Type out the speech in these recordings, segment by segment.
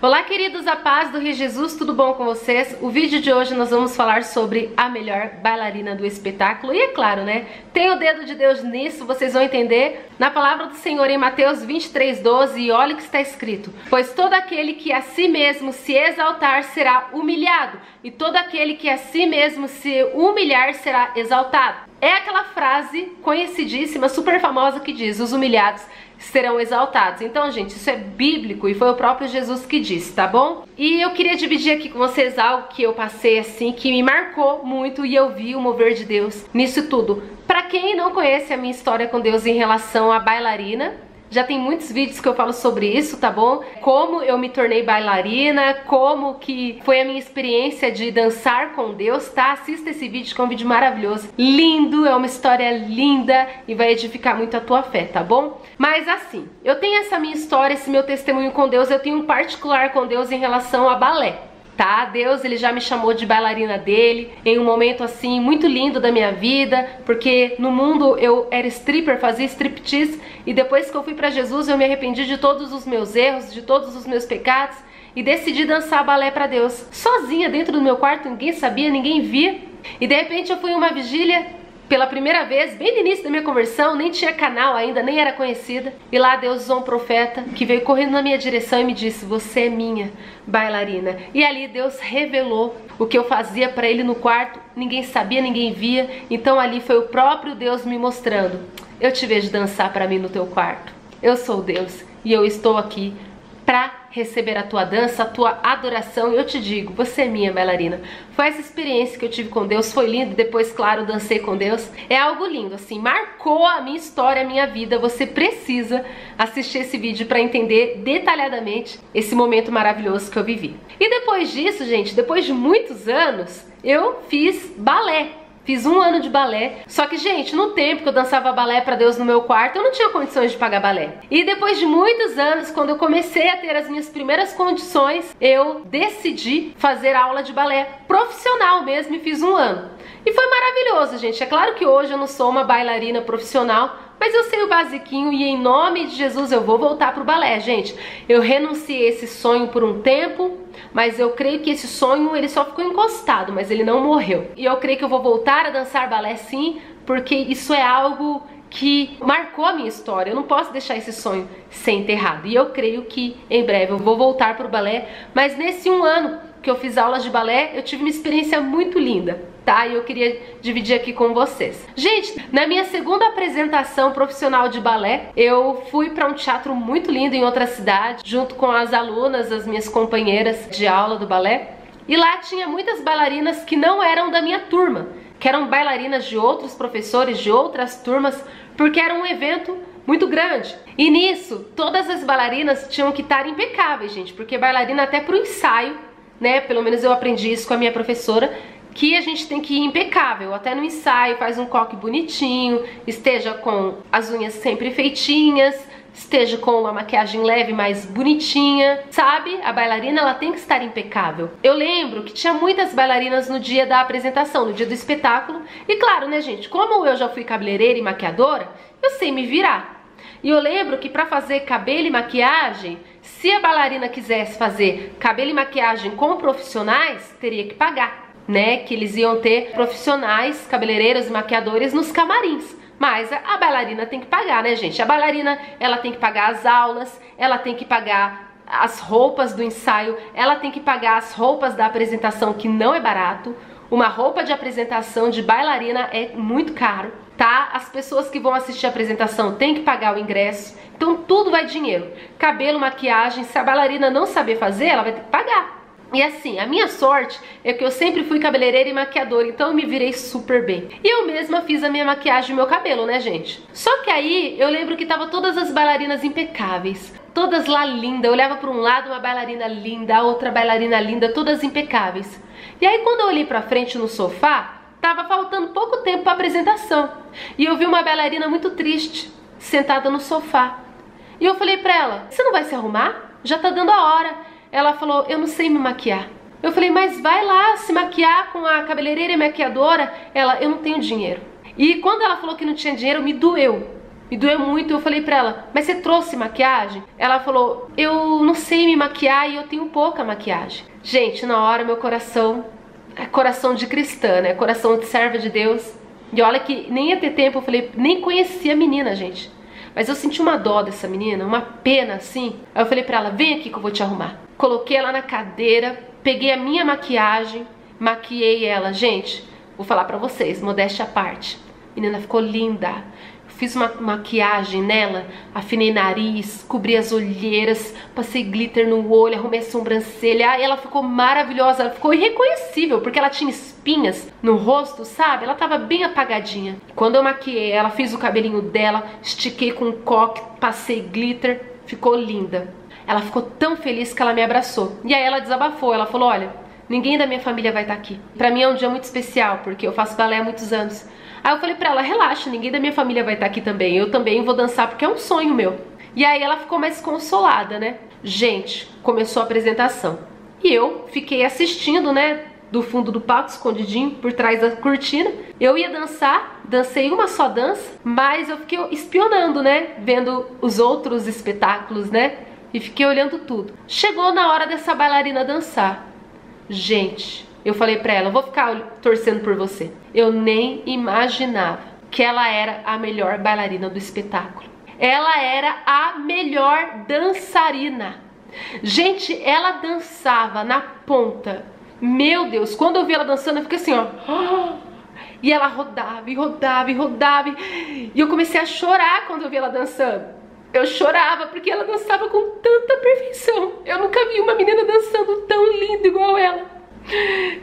Olá, queridos, a paz do Rei Jesus, tudo bom com vocês? O vídeo de hoje nós vamos falar sobre a melhor bailarina do espetáculo. E é claro, né? Tem o dedo de Deus nisso, vocês vão entender na palavra do Senhor em Mateus 23, 12. E olha o que está escrito: Pois todo aquele que a si mesmo se exaltar será humilhado, e todo aquele que a si mesmo se humilhar será exaltado. É aquela frase conhecidíssima, super famosa que diz: Os humilhados serão exaltados. Então, gente, isso é bíblico e foi o próprio Jesus que disse, tá bom? E eu queria dividir aqui com vocês algo que eu passei assim, que me marcou muito e eu vi o mover de Deus nisso tudo. Para quem não conhece a minha história com Deus em relação à bailarina, já tem muitos vídeos que eu falo sobre isso, tá bom? Como eu me tornei bailarina, como que foi a minha experiência de dançar com Deus, tá? Assista esse vídeo que é um vídeo maravilhoso, lindo, é uma história linda e vai edificar muito a tua fé, tá bom? Mas assim, eu tenho essa minha história, esse meu testemunho com Deus, eu tenho um particular com Deus em relação a balé tá? Deus, ele já me chamou de bailarina dele em um momento assim muito lindo da minha vida, porque no mundo eu era stripper, fazia striptease e depois que eu fui para Jesus, eu me arrependi de todos os meus erros, de todos os meus pecados e decidi dançar balé para Deus, sozinha dentro do meu quarto, ninguém sabia, ninguém via. E de repente eu fui em uma vigília pela primeira vez, bem no início da minha conversão, nem tinha canal ainda, nem era conhecida. E lá Deus usou um profeta que veio correndo na minha direção e me disse: Você é minha bailarina. E ali Deus revelou o que eu fazia para ele no quarto. Ninguém sabia, ninguém via. Então ali foi o próprio Deus me mostrando: Eu te vejo dançar para mim no teu quarto. Eu sou Deus e eu estou aqui para receber a tua dança, a tua adoração. E eu te digo, você é minha bailarina. Foi essa experiência que eu tive com Deus, foi lindo. Depois, claro, dancei com Deus. É algo lindo, assim, marcou a minha história, a minha vida. Você precisa assistir esse vídeo para entender detalhadamente esse momento maravilhoso que eu vivi. E depois disso, gente, depois de muitos anos, eu fiz balé. Fiz um ano de balé. Só que, gente, no tempo que eu dançava balé para Deus no meu quarto, eu não tinha condições de pagar balé. E depois de muitos anos, quando eu comecei a ter as minhas primeiras condições, eu decidi fazer aula de balé profissional mesmo e fiz um ano. E foi maravilhoso, gente. É claro que hoje eu não sou uma bailarina profissional, mas eu sei o basiquinho e em nome de Jesus eu vou voltar pro balé, gente. Eu renunciei esse sonho por um tempo, mas eu creio que esse sonho ele só ficou encostado, mas ele não morreu. E eu creio que eu vou voltar a dançar balé sim, porque isso é algo que marcou a minha história. Eu não posso deixar esse sonho ser enterrado. E eu creio que em breve eu vou voltar pro balé, mas nesse um ano que eu fiz aulas de balé, eu tive uma experiência muito linda, tá? E eu queria dividir aqui com vocês. Gente, na minha segunda apresentação profissional de balé, eu fui para um teatro muito lindo em outra cidade, junto com as alunas, as minhas companheiras de aula do balé. E lá tinha muitas bailarinas que não eram da minha turma, que eram bailarinas de outros professores, de outras turmas, porque era um evento muito grande. E nisso, todas as bailarinas tinham que estar impecáveis, gente, porque bailarina até pro ensaio né? Pelo menos eu aprendi isso com a minha professora, que a gente tem que ir impecável, até no ensaio, faz um coque bonitinho, esteja com as unhas sempre feitinhas, esteja com uma maquiagem leve, mais bonitinha, sabe? A bailarina ela tem que estar impecável. Eu lembro que tinha muitas bailarinas no dia da apresentação, no dia do espetáculo, e claro, né, gente, como eu já fui cabeleireira e maquiadora, eu sei me virar. E eu lembro que para fazer cabelo e maquiagem, se a bailarina quisesse fazer cabelo e maquiagem com profissionais, teria que pagar, né? Que eles iam ter profissionais, cabeleireiros e maquiadores nos camarins. Mas a bailarina tem que pagar, né, gente? A bailarina, ela tem que pagar as aulas, ela tem que pagar as roupas do ensaio, ela tem que pagar as roupas da apresentação, que não é barato. Uma roupa de apresentação de bailarina é muito caro tá? As pessoas que vão assistir a apresentação têm que pagar o ingresso. Então tudo vai dinheiro. Cabelo, maquiagem, se a bailarina não saber fazer, ela vai ter que pagar. E assim, a minha sorte é que eu sempre fui cabeleireira e maquiadora, então eu me virei super bem. E eu mesma fiz a minha maquiagem e meu cabelo, né, gente? Só que aí eu lembro que tava todas as bailarinas impecáveis, todas lá lindas. Eu olhava para um lado uma bailarina linda, a outra bailarina linda, todas impecáveis. E aí quando eu olhei para frente no sofá, Tava faltando pouco tempo para apresentação. E eu vi uma bailarina muito triste, sentada no sofá. E eu falei para ela: "Você não vai se arrumar? Já tá dando a hora". Ela falou: "Eu não sei me maquiar". Eu falei: "Mas vai lá se maquiar com a cabeleireira e maquiadora". Ela: "Eu não tenho dinheiro". E quando ela falou que não tinha dinheiro, me doeu. Me doeu muito. Eu falei pra ela, mas você trouxe maquiagem? Ela falou, eu não sei me maquiar e eu tenho pouca maquiagem. Gente, na hora meu coração é coração de cristã, né? Coração de serva de Deus. E olha que nem ia ter tempo, eu falei, nem conhecia a menina, gente. Mas eu senti uma dó dessa menina, uma pena assim. Aí eu falei pra ela, vem aqui que eu vou te arrumar. Coloquei ela na cadeira, peguei a minha maquiagem, maquiei ela. Gente, vou falar pra vocês, modéstia à parte. A menina ficou linda fiz uma maquiagem nela, afinei nariz, cobri as olheiras, passei glitter no olho, arrumei a sobrancelha. Aí ela ficou maravilhosa, ela ficou irreconhecível, porque ela tinha espinhas no rosto, sabe? Ela tava bem apagadinha. Quando eu maquiei ela, fiz o cabelinho dela, estiquei com coque, passei glitter, ficou linda. Ela ficou tão feliz que ela me abraçou. E aí ela desabafou, ela falou, olha, ninguém da minha família vai estar tá aqui. Pra mim é um dia muito especial, porque eu faço balé há muitos anos. Aí eu falei pra ela, relaxa, ninguém da minha família vai estar aqui também. Eu também vou dançar porque é um sonho meu. E aí ela ficou mais consolada, né? Gente, começou a apresentação. E eu fiquei assistindo, né? Do fundo do palco, escondidinho, por trás da cortina. Eu ia dançar, dancei uma só dança, mas eu fiquei espionando, né? Vendo os outros espetáculos, né? E fiquei olhando tudo. Chegou na hora dessa bailarina dançar. Gente, eu falei pra ela, vou ficar torcendo por você. Eu nem imaginava que ela era a melhor bailarina do espetáculo. Ela era a melhor dançarina. Gente, ela dançava na ponta. Meu Deus, quando eu vi ela dançando, eu fiquei assim, ó. E ela rodava e rodava e rodava. E eu comecei a chorar quando eu vi ela dançando. Eu chorava porque ela dançava com tanta perfeição. Eu nunca vi uma menina dançando tão linda igual ela.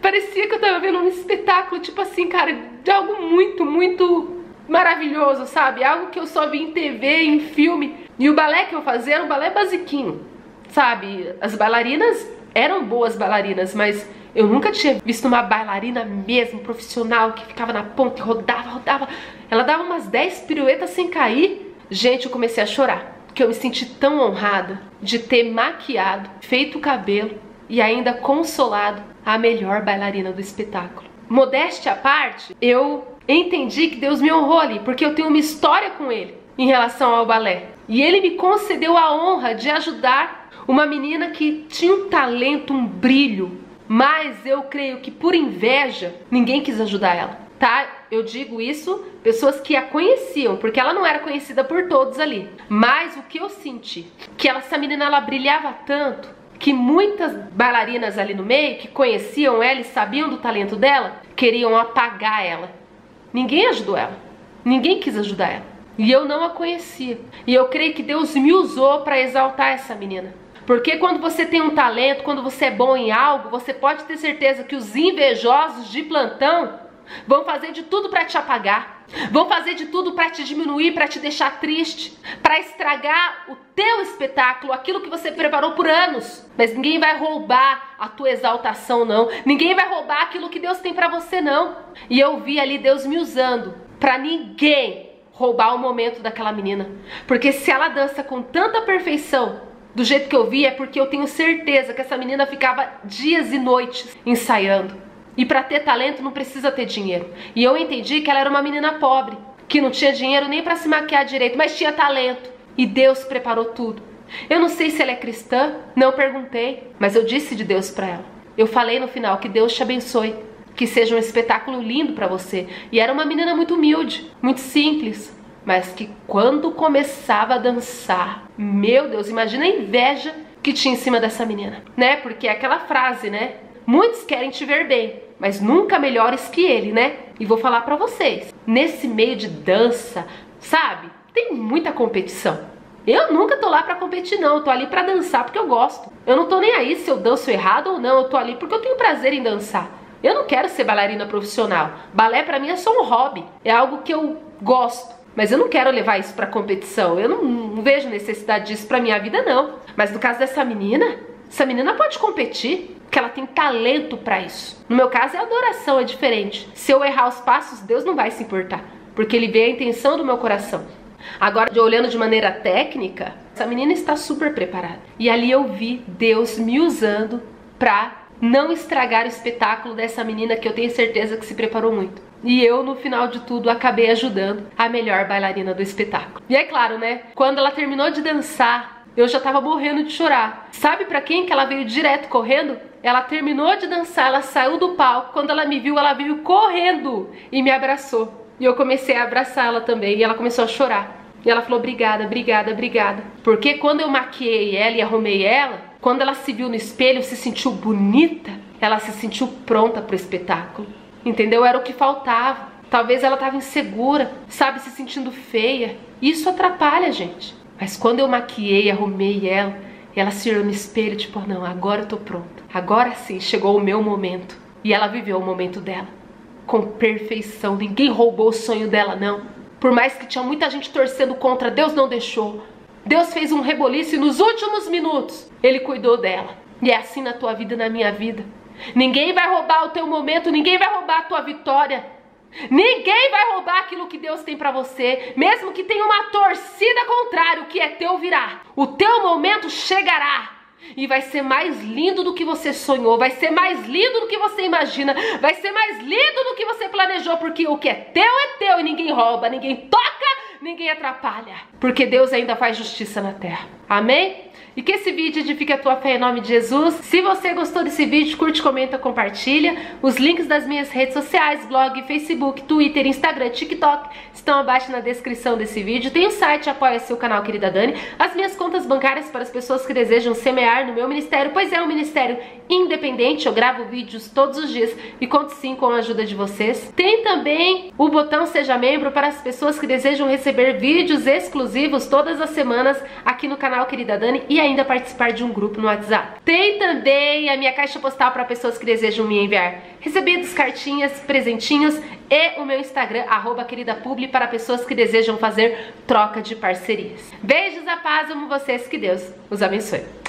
Parecia que eu tava vendo um espetáculo, tipo assim, cara, de algo muito, muito maravilhoso, sabe? Algo que eu só vi em TV, em filme. E o balé que eu fazia era um balé basiquinho, sabe? As bailarinas eram boas bailarinas, mas eu nunca tinha visto uma bailarina mesmo, profissional, que ficava na ponta e rodava, rodava. Ela dava umas 10 piruetas sem cair. Gente, eu comecei a chorar, porque eu me senti tão honrada de ter maquiado, feito o cabelo e ainda consolado a melhor bailarina do espetáculo. Modéstia à parte, eu entendi que Deus me honrou ali, porque eu tenho uma história com ele em relação ao balé. E ele me concedeu a honra de ajudar uma menina que tinha um talento, um brilho, mas eu creio que por inveja ninguém quis ajudar ela, tá? Eu digo isso, pessoas que a conheciam, porque ela não era conhecida por todos ali. Mas o que eu senti, que ela, essa menina ela brilhava tanto, que muitas bailarinas ali no meio, que conheciam ela e sabiam do talento dela, queriam apagar ela. Ninguém ajudou ela. Ninguém quis ajudar ela. E eu não a conhecia. E eu creio que Deus me usou para exaltar essa menina. Porque quando você tem um talento, quando você é bom em algo, você pode ter certeza que os invejosos de plantão vão fazer de tudo para te apagar. Vão fazer de tudo para te diminuir, para te deixar triste, para estragar o teu espetáculo, aquilo que você preparou por anos. Mas ninguém vai roubar a tua exaltação não. Ninguém vai roubar aquilo que Deus tem para você não. E eu vi ali Deus me usando para ninguém roubar o momento daquela menina. Porque se ela dança com tanta perfeição, do jeito que eu vi, é porque eu tenho certeza que essa menina ficava dias e noites ensaiando. E para ter talento não precisa ter dinheiro. E eu entendi que ela era uma menina pobre, que não tinha dinheiro nem para se maquiar direito, mas tinha talento. E Deus preparou tudo. Eu não sei se ela é cristã, não perguntei, mas eu disse de Deus para ela. Eu falei no final que Deus te abençoe, que seja um espetáculo lindo para você. E era uma menina muito humilde, muito simples, mas que quando começava a dançar, meu Deus, imagina a inveja que tinha em cima dessa menina, né? Porque é aquela frase, né? Muitos querem te ver bem, mas nunca melhores que ele, né? E vou falar para vocês, nesse meio de dança, sabe? Tem muita competição. Eu nunca tô lá pra competir não, eu tô ali pra dançar porque eu gosto. Eu não tô nem aí se eu danço errado ou não, eu tô ali porque eu tenho prazer em dançar. Eu não quero ser bailarina profissional. Balé para mim é só um hobby, é algo que eu gosto. Mas eu não quero levar isso pra competição. Eu não, não vejo necessidade disso pra minha vida, não. Mas no caso dessa menina, essa menina pode competir que ela tem talento para isso. No meu caso, é adoração, é diferente. Se eu errar os passos, Deus não vai se importar, porque Ele vê a intenção do meu coração. Agora, olhando de maneira técnica, essa menina está super preparada. E ali eu vi Deus me usando para não estragar o espetáculo dessa menina que eu tenho certeza que se preparou muito. E eu, no final de tudo, acabei ajudando a melhor bailarina do espetáculo. E é claro, né? Quando ela terminou de dançar, eu já tava morrendo de chorar. Sabe para quem que ela veio direto correndo? Ela terminou de dançar, ela saiu do palco. Quando ela me viu, ela veio correndo e me abraçou. E eu comecei a abraçá-la também e ela começou a chorar. E ela falou: "Obrigada, obrigada, obrigada". Porque quando eu maquiei ela e arrumei ela, quando ela se viu no espelho, se sentiu bonita, ela se sentiu pronta para o espetáculo. Entendeu? Era o que faltava. Talvez ela estava insegura, sabe, se sentindo feia. Isso atrapalha, gente. Mas quando eu maquiei, arrumei ela, ela se olhou no espelho, tipo, não, agora eu tô pronta. Agora sim, chegou o meu momento. E ela viveu o momento dela. Com perfeição. Ninguém roubou o sonho dela, não. Por mais que tinha muita gente torcendo contra, Deus não deixou. Deus fez um reboliço e nos últimos minutos Ele cuidou dela. E é assim na tua vida e na minha vida. Ninguém vai roubar o teu momento, ninguém vai roubar a tua vitória. Ninguém vai roubar aquilo que Deus tem para você, mesmo que tenha uma torcida contrária, o que é teu virá. O teu momento chegará. E vai ser mais lindo do que você sonhou, vai ser mais lindo do que você imagina, vai ser mais lindo do que você planejou, porque o que é teu é teu e ninguém rouba, ninguém toca, ninguém atrapalha. Porque Deus ainda faz justiça na terra. Amém? E que esse vídeo edifique a tua fé em nome de Jesus. Se você gostou desse vídeo, curte, comenta, compartilha. Os links das minhas redes sociais, blog, Facebook, Twitter, Instagram, TikTok estão abaixo na descrição desse vídeo. Tem o site Apoia Seu Canal Querida Dani, as minhas contas bancárias para as pessoas que desejam semear no meu ministério, pois é um ministério independente, eu gravo vídeos todos os dias e conto sim com a ajuda de vocês. Tem também o botão Seja Membro para as pessoas que desejam receber vídeos exclusivos todas as semanas aqui no canal Querida Dani e ainda participar de um grupo no WhatsApp. Tem também a minha caixa postal para pessoas que desejam me enviar recebidos, cartinhas, presentinhos e o meu Instagram, arroba queridapubli, para pessoas que desejam fazer troca de parcerias. Beijos, a paz, amo vocês, que Deus os abençoe.